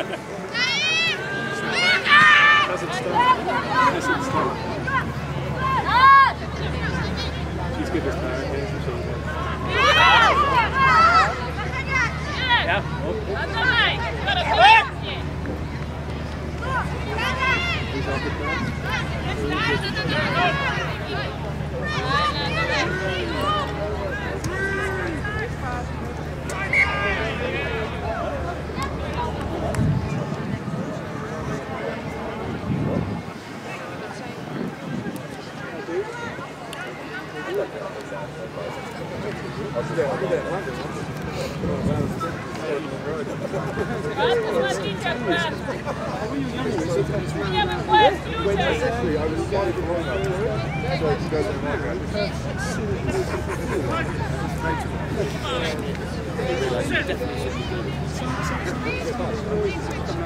Doesn't start. Doesn't start. She's good as that. Yeah. Oh, he's off the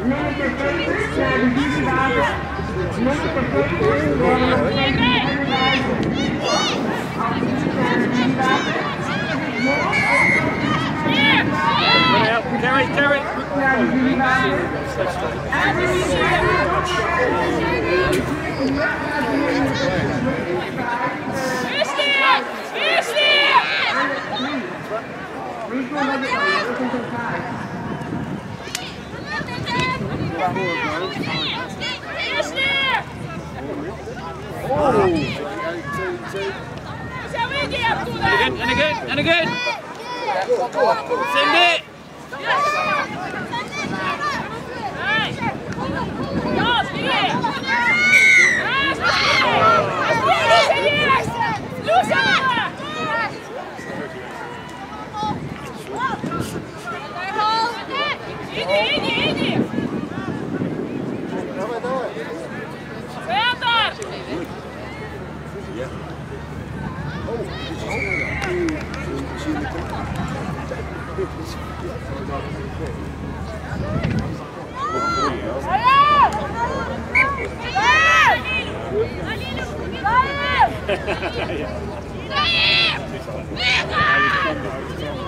Number 33, Number 33, track. Run out. Carry, carry. And again, and again, and again. Send it. Yeah. Oh, did you see that? Is she in the car? yeah.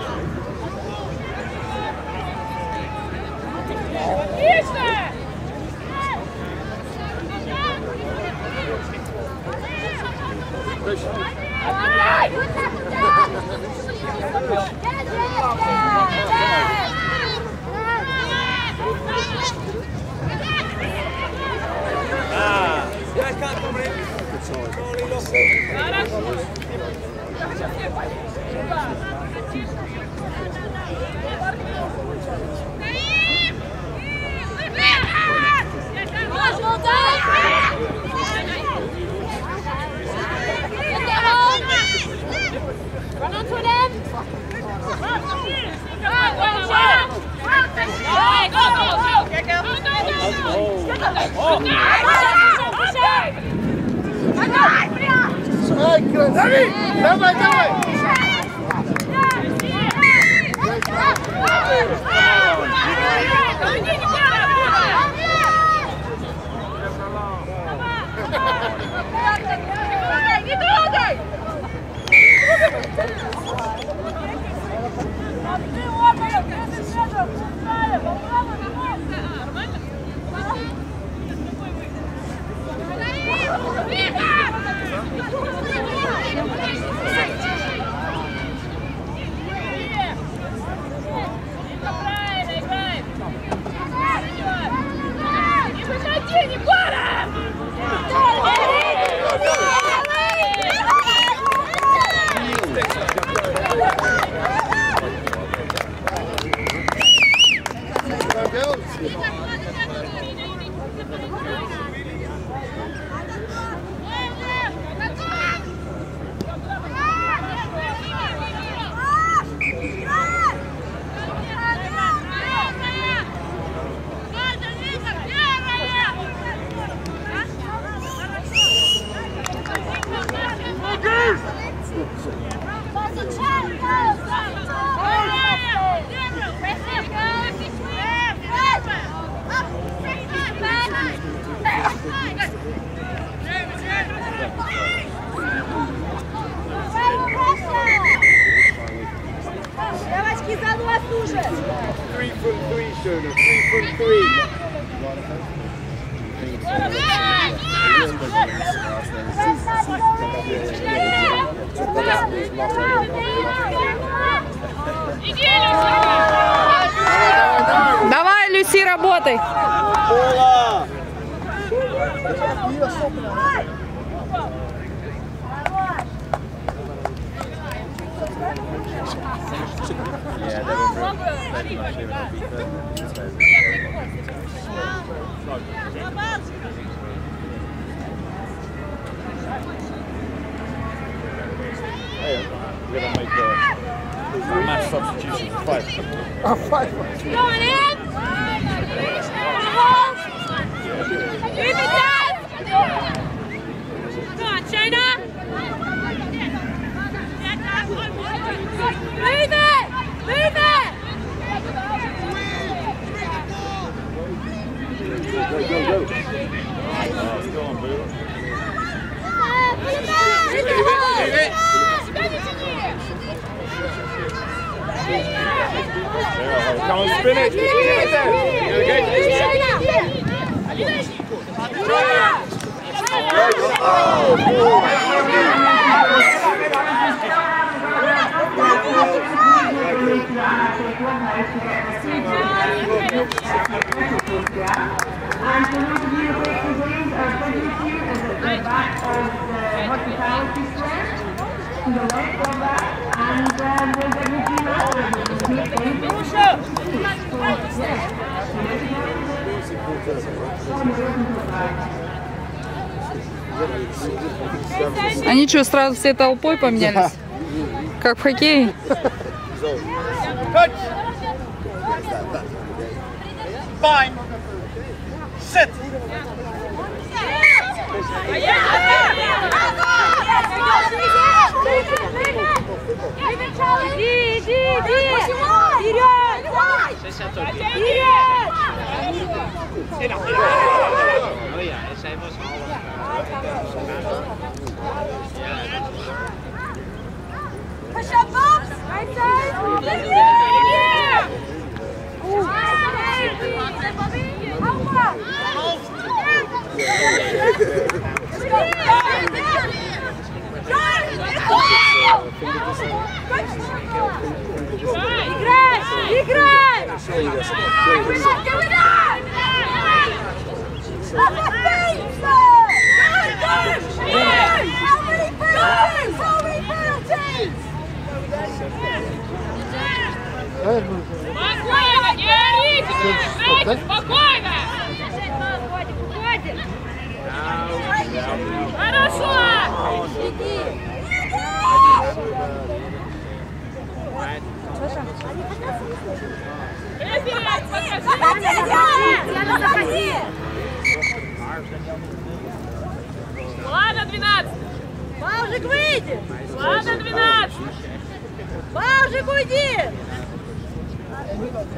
Oh! Ай, красавец! Давай, давай! Давай! Three from three, Shona. Three from three. Давай, Люси, работай. Пола! Хорош! We're gonna make a mass substitution for five. Going in! Keep it down! Come on, China! Leave it! Go, go, go. Oh, it's gone, Boo. Leave it, leave it. Come on, spin it. Spin it there. You're good. Try it. Oh, boy. Good job. And for those of you who are today, uh, pregnancy is at the back of the hospitality square, to the left of that, and um, we'll get with you now. So, yes. Они что, сразу все толпой поменялись? Как в хоккее? Fine. Sit. Иди, иди, иди! Вперед! Вперед! Push up, bumps! Right side! Играй! Играй! Yeah!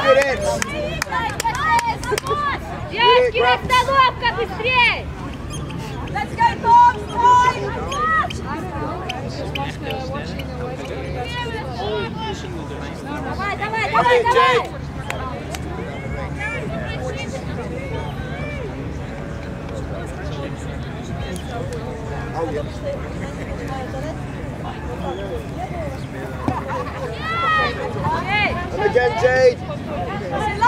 Кирилл! Здесь, Кирилл, остановка, быстрее! Давай, давай, давай, давай! Again, Jade.